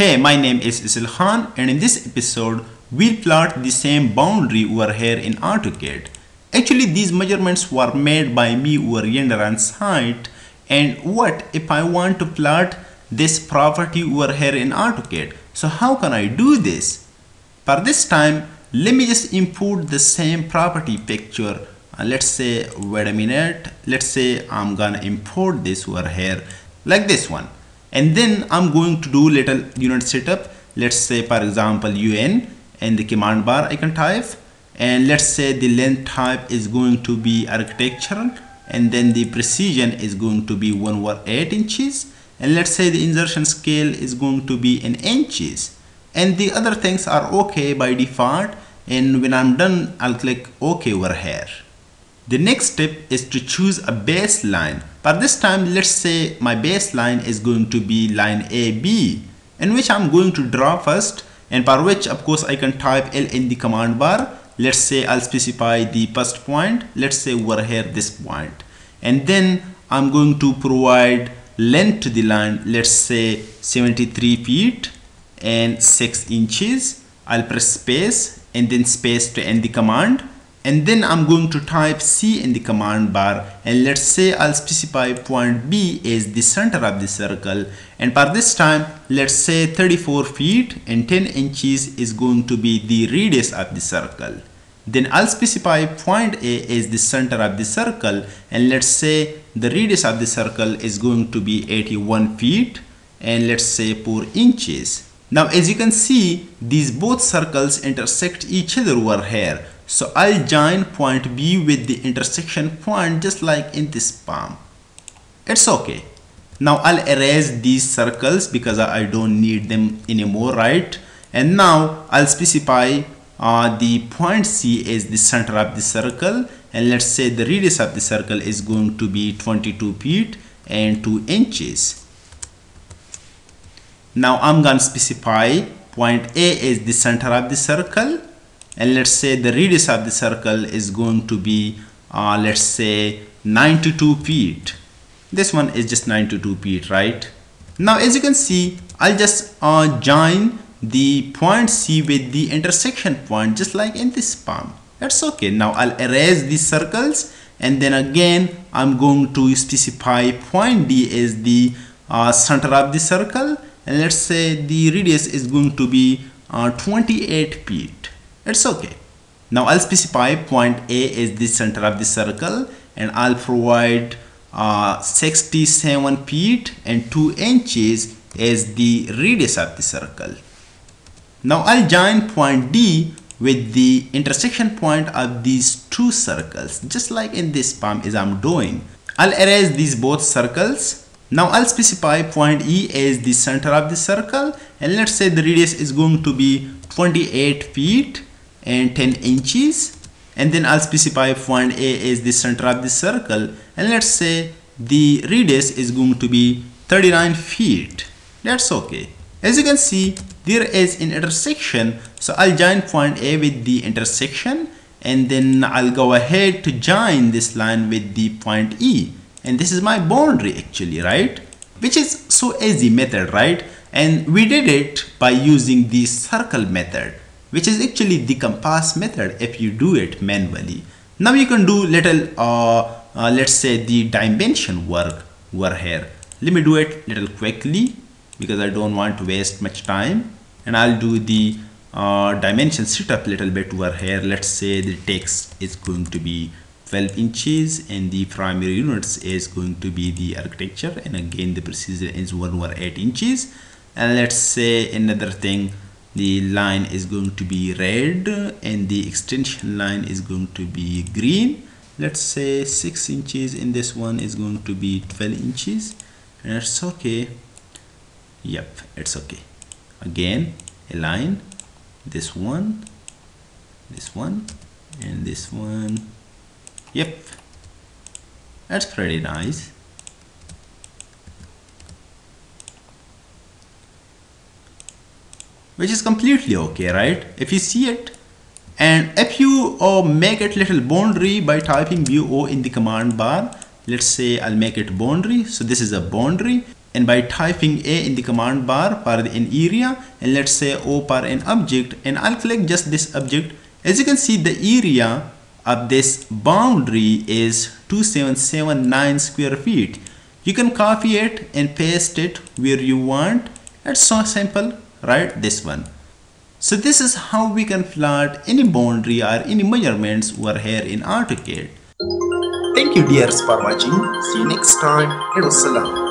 Hey, my name is Isil Khan and in this episode, we'll plot the same boundary over here in AutoCAD. Actually, these measurements were made by me over yonder on site and what if I want to plot this property over here in AutoCAD? So how can I do this? For this time, let me just import the same property picture uh, let's say wait a minute let's say I'm gonna import this over here like this one and then I'm going to do little unit setup. Let's say for example un and the command bar I can type. And let's say the length type is going to be architectural. And then the precision is going to be 1 over 8 inches. And let's say the insertion scale is going to be in inches. And the other things are okay by default. And when I'm done I'll click OK over here. The next step is to choose a baseline. But this time let's say my baseline is going to be line AB in which I'm going to draw first and for which of course I can type L in the command bar. Let's say I'll specify the first point. Let's say over here this point and then I'm going to provide length to the line let's say 73 feet and 6 inches I'll press space and then space to end the command and then I'm going to type C in the command bar. And let's say I'll specify point B as the center of the circle. And for this time let's say 34 feet and 10 inches is going to be the radius of the circle. Then I'll specify point A as the center of the circle. And let's say the radius of the circle is going to be 81 feet. And let's say 4 inches. Now as you can see, these both circles intersect each other over here. So I'll join point B with the intersection point just like in this palm. It's okay. Now I'll erase these circles because I don't need them anymore, right? And now I'll specify uh, the point C as the center of the circle and let's say the radius of the circle is going to be 22 feet and 2 inches. Now I'm going to specify point A is the center of the circle and let's say the radius of the circle is going to be uh, let's say 92 feet. This one is just 92 feet, right? Now as you can see, I'll just uh, join the point C with the intersection point just like in this palm. That's okay. Now I'll erase these circles and then again I'm going to specify point D as the uh, center of the circle and let's say the radius is going to be uh, 28 feet it's okay. Now I'll specify point A is the center of the circle and I'll provide uh, 67 feet and 2 inches as the radius of the circle. Now I'll join point D with the intersection point of these two circles just like in this palm as I'm doing. I'll erase these both circles. Now I'll specify point E as the center of the circle and let's say the radius is going to be 28 feet and 10 inches. And then I'll specify point A as the center of the circle. And let's say the radius is going to be 39 feet. That's okay. As you can see there is an intersection. So I'll join point A with the intersection. And then I'll go ahead to join this line with the point E. And this is my boundary actually right? Which is so easy method right? And we did it by using the circle method which is actually the compass method if you do it manually. Now you can do little uh, uh, let's say the dimension work over here. Let me do it little quickly because I don't want to waste much time. And I'll do the uh, dimension setup little bit over here. Let's say the text is going to be 12 inches and the primary units is going to be the architecture. And again the precision is 1 over 8 inches. And let's say another thing the line is going to be red and the extension line is going to be green. Let's say 6 inches in this one is going to be 12 inches. And it's okay. Yep it's okay. Again a line. This one this one and this one. Yep, that's pretty nice. Which is completely okay, right? If you see it, and if you uh, make it little boundary by typing BO in the command bar, let's say I'll make it boundary. So this is a boundary. and by typing A in the command bar for the an area and let's say O for an object and I'll click just this object as you can see the area of this boundary is 2779 square feet you can copy it and paste it where you want it's so simple right this one so this is how we can plot any boundary or any measurements over here in AutoCAD Thank you dears for watching. See you next time. And wassalam.